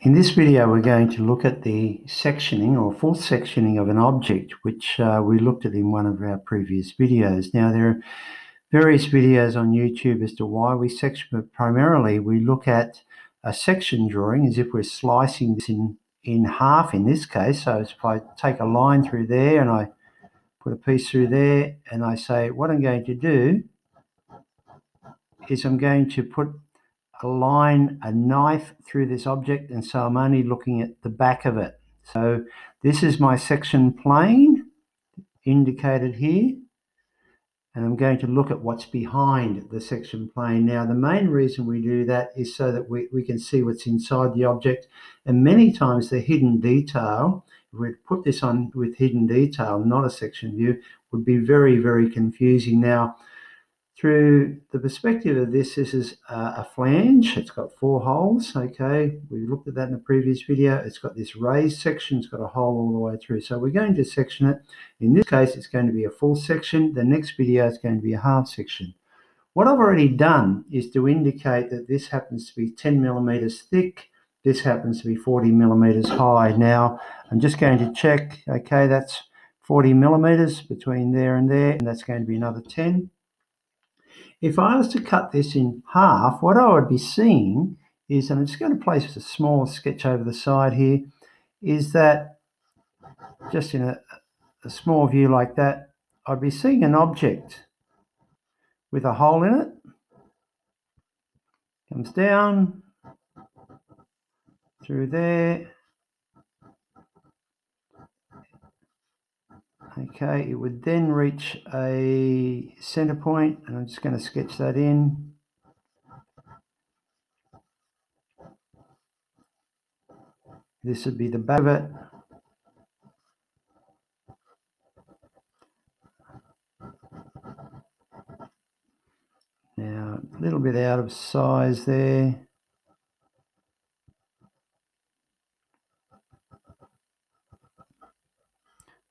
In this video, we're going to look at the sectioning or full sectioning of an object, which uh, we looked at in one of our previous videos. Now, there are various videos on YouTube as to why we section, but primarily we look at a section drawing as if we're slicing this in, in half in this case. So if I take a line through there and I put a piece through there and I say, what I'm going to do is I'm going to put a line, a knife through this object, and so I'm only looking at the back of it. So this is my section plane indicated here, and I'm going to look at what's behind the section plane. Now, the main reason we do that is so that we, we can see what's inside the object, and many times the hidden detail, if we put this on with hidden detail, not a section view, would be very, very confusing. Now, through the perspective of this, this is a flange. It's got four holes. Okay, we looked at that in the previous video. It's got this raised section. It's got a hole all the way through. So we're going to section it. In this case, it's going to be a full section. The next video is going to be a half section. What I've already done is to indicate that this happens to be 10 millimeters thick. This happens to be 40 millimeters high. Now, I'm just going to check. Okay, that's 40 millimeters between there and there, and that's going to be another 10. If I was to cut this in half, what I would be seeing is, and I'm just going to place a small sketch over the side here, is that just in a, a small view like that, I'd be seeing an object with a hole in it. Comes down through there Okay, it would then reach a center point, and I'm just going to sketch that in. This would be the back of it. Now, a little bit out of size there.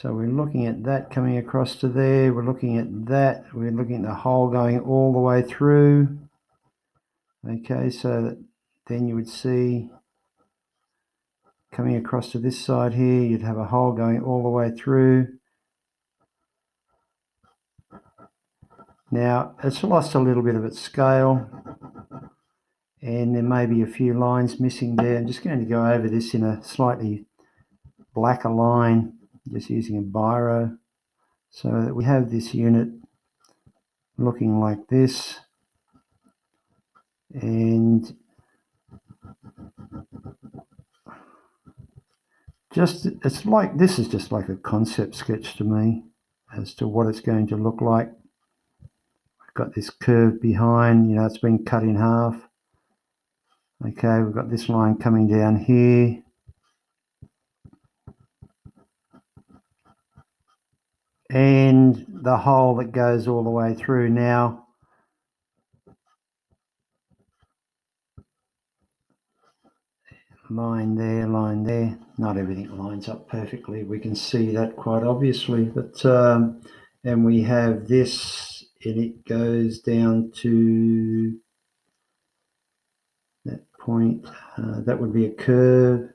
So we're looking at that coming across to there. We're looking at that. We're looking at the hole going all the way through. Okay, so that then you would see coming across to this side here, you'd have a hole going all the way through. Now, it's lost a little bit of its scale and there may be a few lines missing there. I'm just going to go over this in a slightly blacker line just using a biro so that we have this unit looking like this. And just it's like this is just like a concept sketch to me as to what it's going to look like. I've got this curve behind you know it's been cut in half. Okay we've got this line coming down here and the hole that goes all the way through now. Line there line there. Not everything lines up perfectly. We can see that quite obviously but um, and we have this and it goes down to that point. Uh, that would be a curve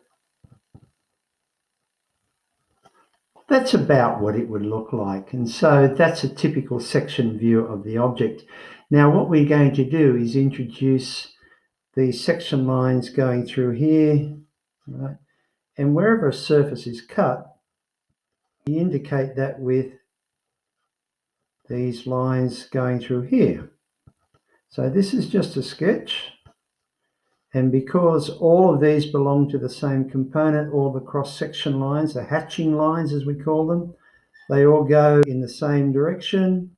That's about what it would look like. And so that's a typical section view of the object. Now what we're going to do is introduce the section lines going through here, right? And wherever a surface is cut, we indicate that with these lines going through here. So this is just a sketch. And because all of these belong to the same component, all the cross-section lines, the hatching lines as we call them, they all go in the same direction.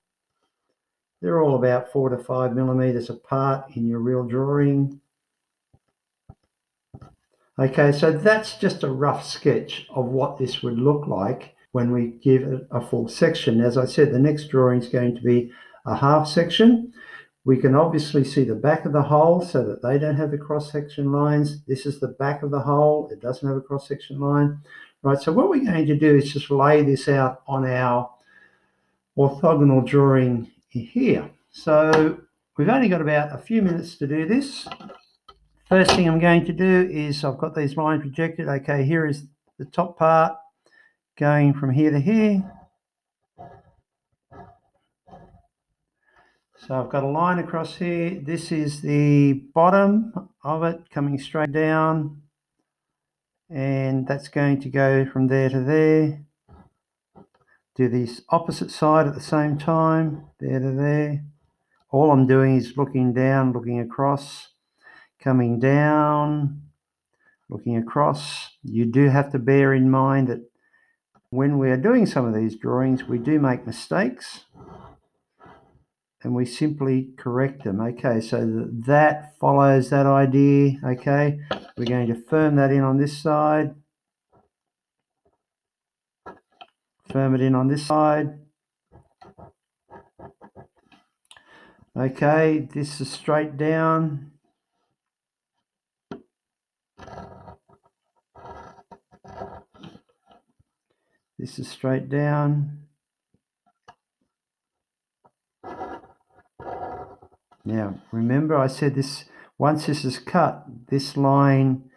They're all about four to five millimeters apart in your real drawing. Okay, so that's just a rough sketch of what this would look like when we give it a full section. As I said, the next drawing is going to be a half section. We can obviously see the back of the hole so that they don't have the cross-section lines. This is the back of the hole. It doesn't have a cross-section line. Right, so what we're going to do is just lay this out on our orthogonal drawing here. So we've only got about a few minutes to do this. First thing I'm going to do is I've got these lines projected. Okay, here is the top part going from here to here. So I've got a line across here. This is the bottom of it coming straight down. And that's going to go from there to there. Do this opposite side at the same time, there to there. All I'm doing is looking down, looking across coming down, looking across. You do have to bear in mind that when we are doing some of these drawings, we do make mistakes and we simply correct them. Okay, so that follows that idea. Okay, we're going to firm that in on this side. Firm it in on this side. Okay, this is straight down. This is straight down. Now, remember I said this, once this is cut, this line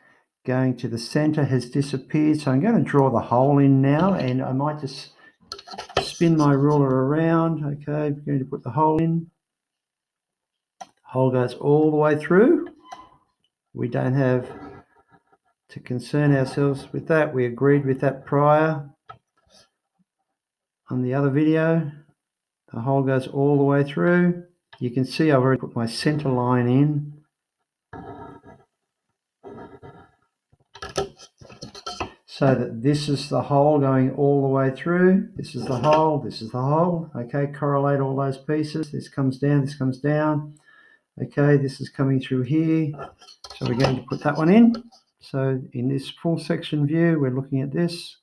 going to the center has disappeared. So I'm going to draw the hole in now and I might just spin my ruler around. Okay, I'm going to put the hole in. hole goes all the way through. We don't have to concern ourselves with that. We agreed with that prior on the other video. The hole goes all the way through. You can see I've already put my center line in. So that this is the hole going all the way through. This is the hole, this is the hole. Okay, correlate all those pieces. This comes down, this comes down. Okay, this is coming through here. So we're going to put that one in. So in this full section view, we're looking at this.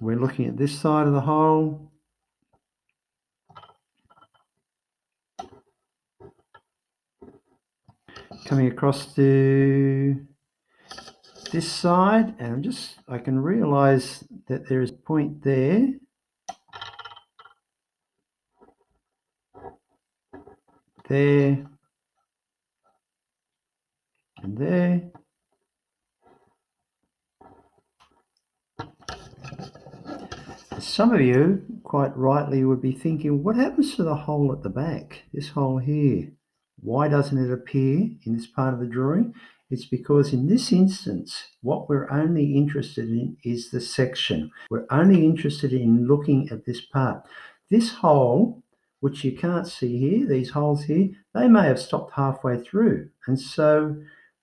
We're looking at this side of the hole. Coming across to this side and I'm just I can realize that there is a point there. There. And there Some of you, quite rightly, would be thinking, what happens to the hole at the back? This hole here. Why doesn't it appear in this part of the drawing? It's because in this instance, what we're only interested in is the section. We're only interested in looking at this part. This hole, which you can't see here, these holes here, they may have stopped halfway through. And so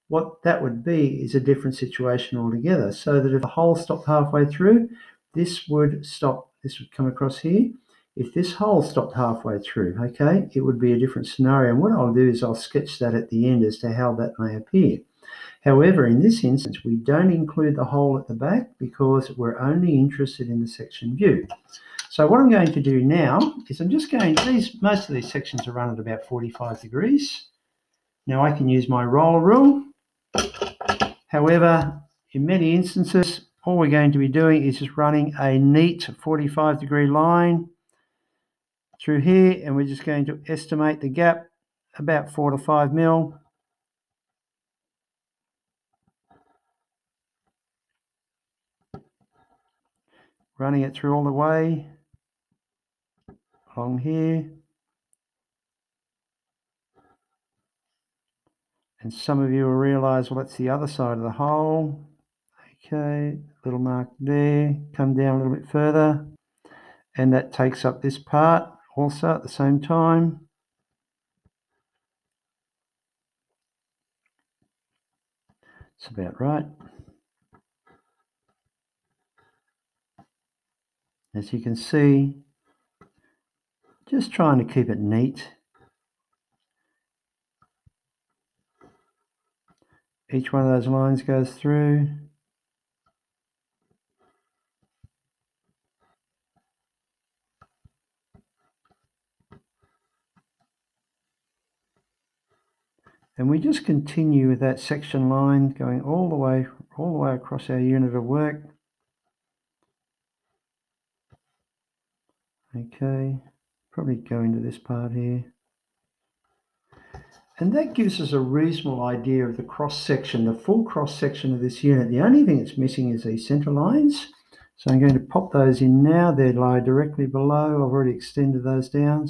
what that would be is a different situation altogether. So that if a hole stopped halfway through, this would stop, this would come across here. If this hole stopped halfway through, okay, it would be a different scenario. And what I'll do is I'll sketch that at the end as to how that may appear. However, in this instance, we don't include the hole at the back because we're only interested in the section view. So what I'm going to do now is I'm just going, these most of these sections are run at about 45 degrees. Now I can use my roll rule. However, in many instances, all we're going to be doing is just running a neat 45 degree line through here and we're just going to estimate the gap about four to five mil. Running it through all the way along here. And some of you will realize well that's the other side of the hole. Okay, little mark there, come down a little bit further, and that takes up this part also at the same time. It's about right. As you can see, just trying to keep it neat. Each one of those lines goes through. And we just continue with that section line going all the way, all the way across our unit of work. Okay, probably go into this part here. And that gives us a reasonable idea of the cross section, the full cross section of this unit. The only thing that's missing is these centre lines. So I'm going to pop those in now. They lie directly below. I've already extended those down.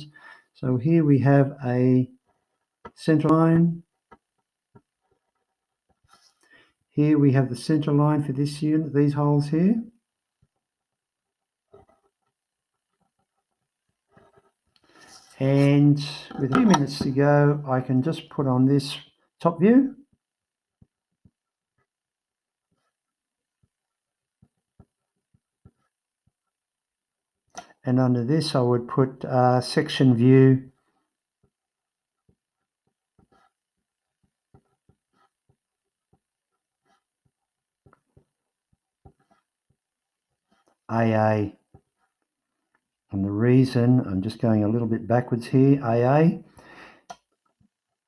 So here we have a centre line. Here we have the centre line for this unit, these holes here. And with a few minutes to go, I can just put on this top view. And under this, I would put uh, section view AA. And the reason, I'm just going a little bit backwards here, AA,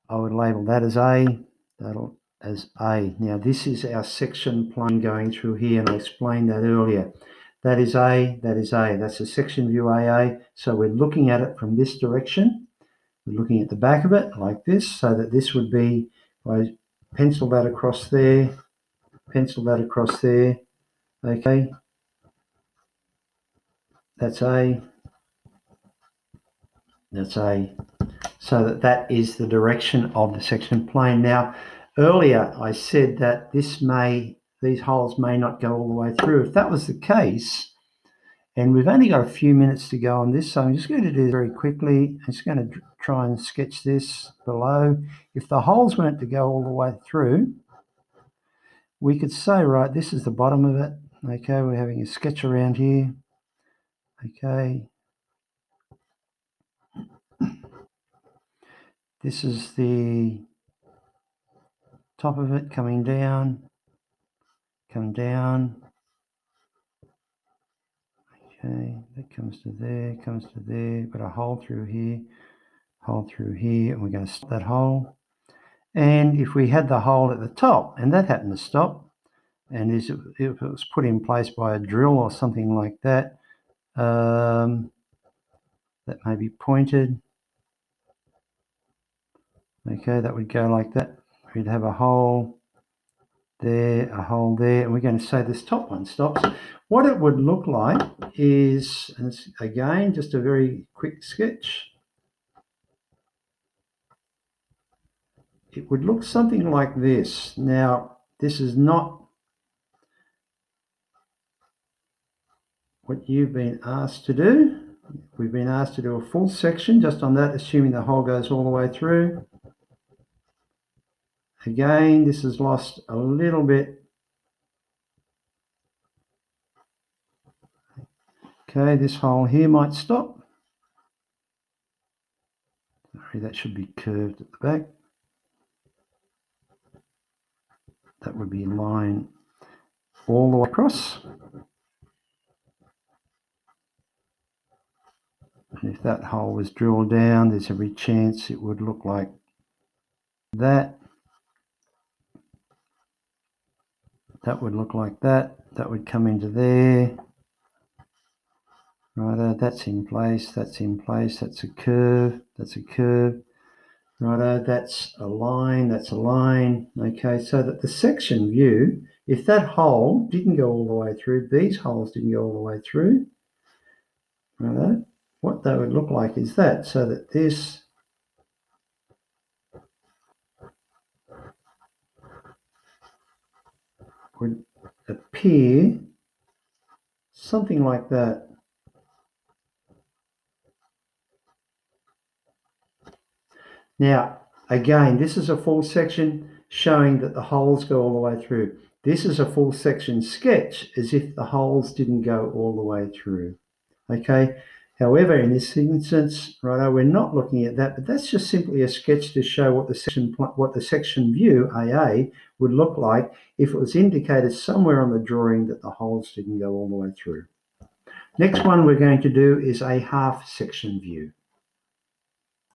I would label that as A, that'll as A. Now this is our section plane going through here, and I explained that earlier. That is A, that is A. That's a section view AA. So we're looking at it from this direction. We're looking at the back of it like this, so that this would be, I pencil that across there, pencil that across there, okay. That's A, that's A, so that that is the direction of the section plane. Now, earlier I said that this may these holes may not go all the way through. If that was the case, and we've only got a few minutes to go on this, so I'm just going to do this very quickly. I'm just going to try and sketch this below. If the holes weren't to go all the way through, we could say, right, this is the bottom of it. Okay, we're having a sketch around here. Okay. This is the top of it coming down come down. Okay, that comes to there, comes to there, got a hole through here, hole through here, and we're going to stop that hole. And if we had the hole at the top, and that happened to stop, and if it was put in place by a drill or something like that, um, that may be pointed. Okay, that would go like that. We'd have a hole there, a hole there, and we're going to say this top one stops. What it would look like is, again, just a very quick sketch. It would look something like this. Now, this is not what you've been asked to do. We've been asked to do a full section just on that, assuming the hole goes all the way through. Again, this has lost a little bit. Okay, this hole here might stop. Sorry, that should be curved at the back. That would be line all the way across. And if that hole was drilled down, there's every chance it would look like that. that would look like that. That would come into there. Righto, that's in place, that's in place, that's a curve, that's a curve. Righto, that's a line, that's a line. Okay, so that the section view, if that hole didn't go all the way through, these holes didn't go all the way through, righto, what they would look like is that, so that this would appear something like that. Now, again, this is a full section showing that the holes go all the way through. This is a full section sketch as if the holes didn't go all the way through. Okay, However, in this instance, right, we're not looking at that, but that's just simply a sketch to show what the section what the section view AA would look like if it was indicated somewhere on the drawing that the holes didn't go all the way through. Next one we're going to do is a half section view.